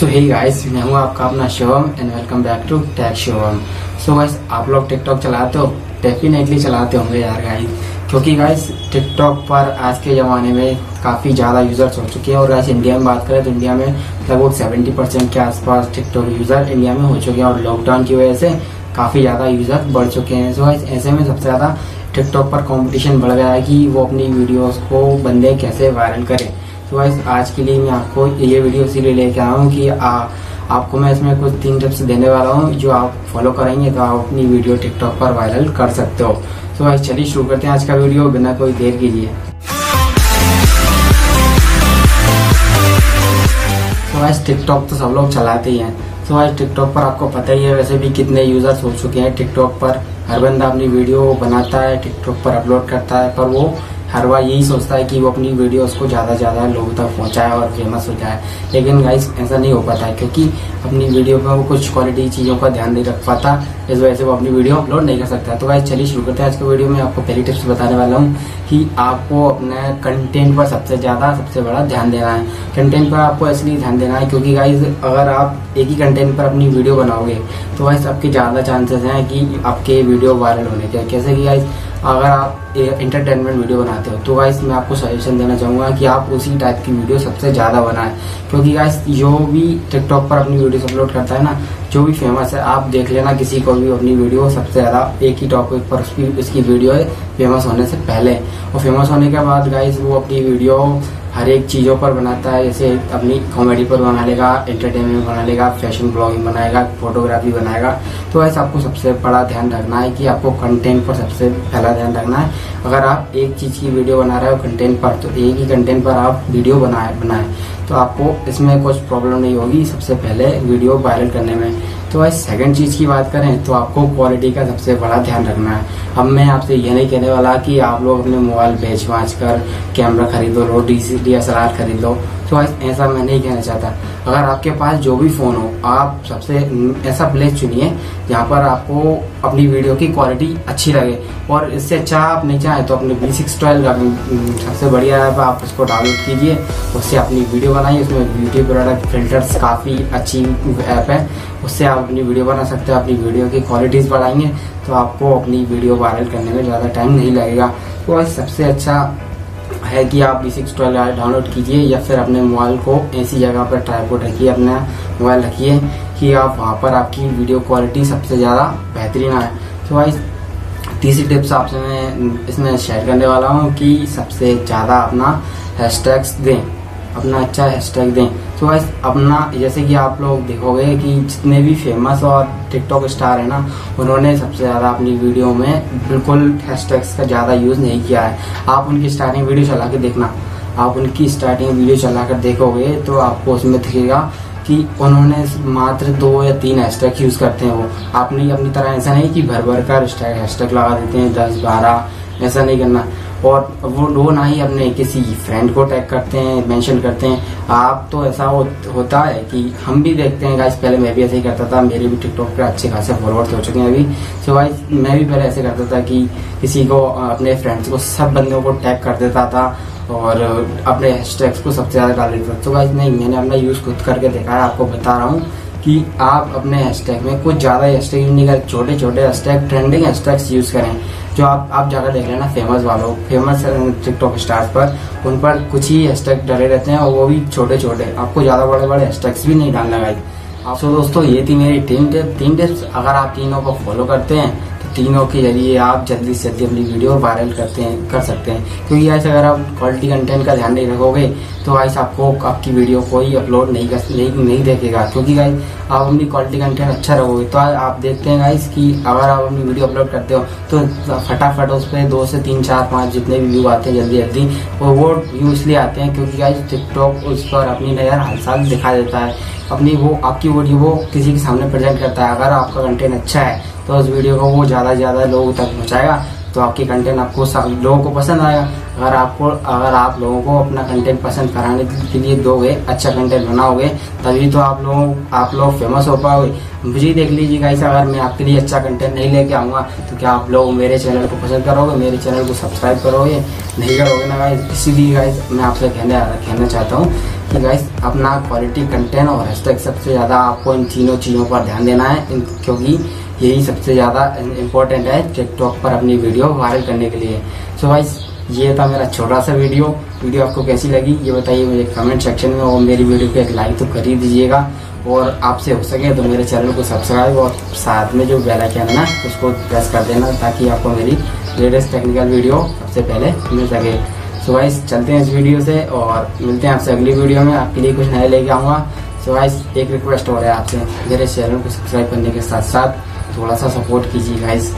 सो hey guys मैं हूँ आपका अपना Shivam and welcome back to tag Shivam so guys आप लोग टिकटॉक चलाते हो? डेफिनेटली चलाते होंगे यार गाइस क्योंकि गाइस टिकटॉक पर आज के ज़माने में काफ़ी ज़्यादा यूज़र्स हो चुके हैं और गाइस इंडिया में बात करें तो इंडिया में लगभग सेवेंटी परसेंट के आसपास टिकटॉक यूज़र इंडिया में हो चुके हैं और लॉकडाउन की वजह से काफ़ी ज़्यादा यूज़र बढ़ चुके हैं। सो गाइस ऐसे में सबसे ज़्यादा टिकटॉक पर कंपटीशन बढ़ गया है कि वो अपनी वीडियोस को बंदे कैसे वायरल करें। तो गाइस आज के लिए मैं आपको ये वीडियो इसीलिए लेके आया हूँ कि आ, आपको मैं इसमें कुछ तीन टिप्स देने वाला हूँ जो आप फॉलो करेंगे तो आप अपनी वीडियो टिकटॉक पर वायरल कर सकते हो। तो गाइस चलिए शुरू करते हैं आज का वीडियो बिना कोई देर कीजिए तो गाइस टिकटॉक तो सब लोग चलाते ही हैं। तो आज टिकटॉक पर आपको पता ही है वैसे भी कितने यूज़र्स हो चुके हैं। टिकटॉक पर हर बंदा अपनी वीडियो बनाता है टिकटॉक पर अपलोड करता है पर वो हर बार यही सोचता है कि वो अपनी वीडियोस को ज़्यादा से ज़्यादा लोगों तक पहुँचाए और फ़ेमस हो जाए। लेकिन गाइस ऐसा नहीं हो पाता है, क्योंकि अपनी वीडियो में वो कुछ क्वालिटी चीज़ों का ध्यान नहीं रख पाता, इस वजह से वो अपनी वीडियो अपलोड नहीं कर सकता। तो गाइस चलिए शुरू करते हैं। आज के वीडियो में आपको पहली टिप्स बताने वाला हूँ कि आपको अपने कंटेंट पर सबसे ज़्यादा, सबसे बड़ा ध्यान देना है। कंटेंट पर आपको इसलिए ध्यान देना है, क्योंकि गाइज़ अगर आप एक ही कंटेंट पर अपनी वीडियो बनाओगे तो गाइस आपके ज़्यादा चांसेस हैं कि आपके वीडियो वायरल होने के। कैसे कि गाइज़ अगर आप इंटरटेनमेंट वीडियो बनाते हो तो गाइस मैं आपको सजेशन देना चाहूँगा कि आप उसी टाइप की वीडियो सबसे ज़्यादा बनाएँ। क्योंकि गाइस जो भी टिकटॉक पर अपनी वीडियो अपलोड करता है ना, जो भी फ़ेमस है, आप देख लेना किसी को भी अपनी वीडियो सबसे ज़्यादा एक ही टॉपिक पर उसकी उसकी वीडियो फ़ेमस होने से पहले। और फ़ेमस होने के बाद गाइस वो अपनी वीडियो हर एक चीज़ों पर बनाता है, जैसे अपनी कॉमेडी पर बना लेगा एंटरटेनमेंट बना लेगा फ़ैशन ब्लॉगिंग बनाएगा फोटोग्राफी बनाएगा तो ऐसा आपको सबसे बड़ा ध्यान रखना है कि आपको कंटेंट पर सबसे पहला ध्यान रखना है। अगर आप एक चीज़ की वीडियो बना रहे हो कंटेंट पर तो एक ही कंटेंट पर आप वीडियो बनाए बनाए तो आपको इसमें कुछ प्रॉब्लम नहीं होगी। सबसे पहले वीडियो वायरल करने में तो आज सेकंड चीज़ की बात करें तो आपको क्वालिटी का सबसे बड़ा ध्यान रखना है। अब मैं आपसे ये नहीं कहने वाला कि आप लोग अपने मोबाइल बेच बाँच कर कैमरा खरीदो, लो D C D S L R खरीद। लो तो ऐसा मैं नहीं कहना चाहता। अगर आपके पास जो भी फ़ोन हो, आप सबसे ऐसा प्लेस चुनिए, जहाँ पर आपको अपनी वीडियो की क्वालिटी अच्छी लगे। और इससे अच्छा आप नहीं चाहें तो अपने बी सिक्स ट्वेल्व सबसे बढ़िया ऐप आप उसको डाउनलोड कीजिए। उससे अपनी वीडियो बनाइए, उसमें ब्यूटी प्रोडक्ट फिल्टर्स काफ़ी अच्छी ऐप है। उससे आप अपनी वीडियो बना सकते हो, अपनी वीडियो की क्वालिटीज़ बढ़ाएँगे तो आपको अपनी वीडियो वायरल करने में ज़्यादा टाइम नहीं लगेगा। तो सबसे अच्छा है कि आप बी सिक्स ट्वेल्व डाउनलोड कीजिए या फिर अपने मोबाइल को ऐसी जगह पर ट्राईपोर्ट रखिए, अपना मोबाइल रखिए कि आप वहाँ पर आपकी वीडियो क्वालिटी सबसे ज़्यादा बेहतरीन आए। तो भाई तीसरी टिप्स आपसे मैं इसमें शेयर करने वाला हूँ कि सबसे ज़्यादा अपना हैशटैग्स दें। अपना अच्छा हैशटैग दें। तो वैस अपना, जैसे कि आप लोग देखोगे कि जितने भी फ़ेमस और टिकटॉक स्टार है ना, उन्होंने सबसे ज़्यादा अपनी वीडियो में बिल्कुल हैशटैग्स का ज़्यादा यूज़ नहीं किया है। आप उनकी स्टार्टिंग वीडियो चला के देखना। आप उनकी स्टार्टिंग वीडियो चला कर देखोगे तो आपको उसमें दिखेगा कि उन्होंने मात्र दो या तीन हैशटैग यूज़ करते हैं वो। आपने अपनी तरह ऐसा नहीं कि भर भर कर हैशटैग लगा देते हैं दस बारह, ऐसा नहीं करना। और वो वो ना ही अपने किसी फ्रेंड को टैग करते हैं मेंशन करते हैं। आप तो ऐसा हो, होता है कि हम भी देखते हैं गाइस पहले मैं भी ऐसे ही करता था मेरे भी टिकटॉक पे अच्छे खासे फॉलोअर्स हो चुके हैं अभी। तो गाइस मैं भी पहले ऐसे करता था कि किसी को अपने फ्रेंड्स को सब बंदों को टैग कर देता था और अपने हैशटैग्स को सबसे ज़्यादा डाल देता था। तो गाइस नहीं मैंने अपना यूज़ खुद करके देखा है आपको बता रहा हूँ। कि आप अपने हैशटैग में कुछ ज़्यादा हैशटैग यूज़ नहीं करें छोटे छोटे हैशटैग ट्रेंडिंग हैशटैग्स यूज़ करें, जो आप आप ज़्यादा देख लेना फ़ेमस वालों फ़ेमस टिकटॉक स्टार्स पर, उन पर कुछ ही हैशटैग डाले रहते हैं और वो भी छोटे छोटे आपको ज़्यादा बड़े बड़े हैशटैग्स भी नहीं डालना गाइस सो दोस्तों, ये थी मेरी तीन टिप, तीन टिप्स, अगर आप तीनों को फॉलो करते हैं तीनों के ज़रिए आप जल्दी से जल्दी अपनी वीडियो वायरल करते हैं कर सकते हैं। क्योंकि ऐसे अगर आप क्वालिटी कंटेंट का ध्यान नहीं रखोगे तो गाइस आपको आपकी वीडियो कोई अपलोड नहीं कर नहीं, नहीं देखेगा। क्योंकि गाइस आप अपनी क्वालिटी कंटेंट अच्छा रखोगे तो आप देखते हैं गाइस कि अगर आप अपनी वीडियो अपलोड करते हो तो फटाफट उस पर दो से तीन चार पाँच जितने भी व्यू आते हैं जल्दी जल्दी वो वो व्यू इसलिए आते हैं। क्योंकि गाइस टिकटॉक उस पर अपनी नज़र हर साल दिखा देता है। अपनी वो, आपकी वीडियो वो किसी के सामने प्रेजेंट करता है। अगर आपका कंटेंट अच्छा है तो उस वीडियो को वो ज़्यादा से ज़्यादा लोगों तक पहुँचाएगा। तो आपकी कंटेंट आपको लोगों को पसंद आएगा। अगर आपको, अगर आप लोगों को अपना कंटेंट पसंद कराने के लिए दोगे अच्छा कंटेंट बनाओगे, तभी तो आप लोगों, आप लोग फ़ेमस हो पाओगे। मुझे देख लीजिए गाइस अगर मैं आपके लिए अच्छा कंटेंट नहीं लेके आऊँगा तो क्या आप लोग मेरे चैनल को पसंद करोगे? मेरे चैनल को सब्सक्राइब करोगे? नहीं करोगे ना गाइस इसीलिए गाइस मैं आपसे कहने, कहना चाहता हूँ। कि गाइस अपना क्वालिटी कंटेंट और हैशटैग सबसे ज़्यादा आपको इन तीनों चीज़ों पर ध्यान देना है। इन, क्योंकि यही सबसे ज़्यादा इम्पोर्टेंट है टिकटॉक पर अपनी वीडियो वायरल करने के लिए। सो गाइस ये था मेरा छोटा सा वीडियो वीडियो आपको कैसी लगी ये बताइए मुझे कमेंट सेक्शन में और मेरी वीडियो को एक लाइक तो कर ही दीजिएगा। और आपसे हो सके तो मेरे चैनल को सब्सक्राइब और साथ में जो बेल आइकन है ना उसको प्रेस कर देना ताकि आपको मेरी लेटेस्ट टेक्निकल वीडियो सबसे पहले मिल सके। सो वाइस चलते हैं इस वीडियो से और मिलते हैं आपसे अगली वीडियो में। आपके लिए कुछ नया लेके आऊँगा। सो वाइस एक रिक्वेस्ट हो रहा है आपसे। मेरे चैनल को सब्सक्राइब करने के साथ साथ थोड़ा सा सपोर्ट कीजिए गाइस